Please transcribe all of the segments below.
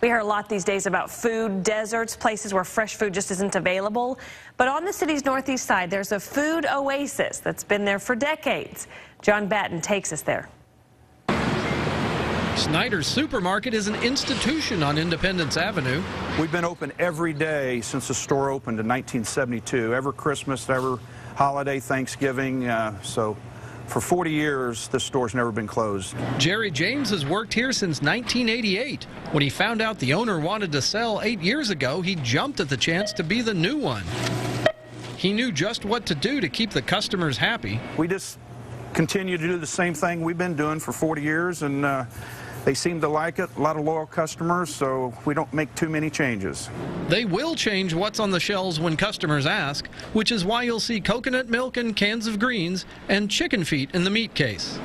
We hear a lot these days about food deserts, places where fresh food just isn't available. But on the city's northeast side, there's a food oasis that's been there for decades. John Batten takes us there. Snyder's Supermarket is an institution on Independence Avenue. We've been open every day since the store opened in 1972, ever Christmas, ever holiday, Thanksgiving. Uh, so for 40 years, this store's never been closed. Jerry James has worked here since 1988. When he found out the owner wanted to sell eight years ago, he jumped at the chance to be the new one. He knew just what to do to keep the customers happy. We just continue to do the same thing we've been doing for 40 years, and uh, they seem to like it, a lot of loyal customers, so we don't make too many changes. They will change what's on the shelves when customers ask, which is why you'll see coconut milk and cans of greens and chicken feet in the meat case.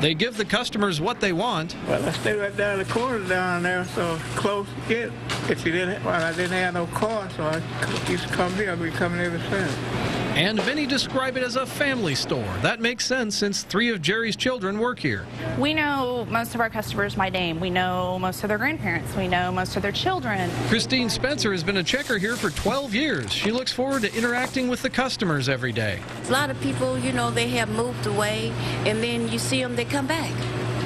They give the customers what they want. Well, I stay right down the corner down there, so close to get. If you didn't, well, I didn't have no car, so I used to come here. I've been coming ever since. And many describe it as a family store. That makes sense since three of Jerry's children work here. We know most of our customers by name. We know most of their grandparents. We know most of their children. Christine Spencer has been a checker here for 12 years. She looks forward to interacting with the customers every day. A lot of people, you know, they have moved away, and then you see them, they come back.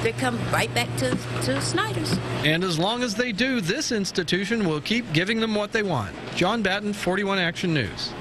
They come right back to, to Snyder's. And as long as they do, this institution will keep giving them what they want. John Batten, 41 Action News.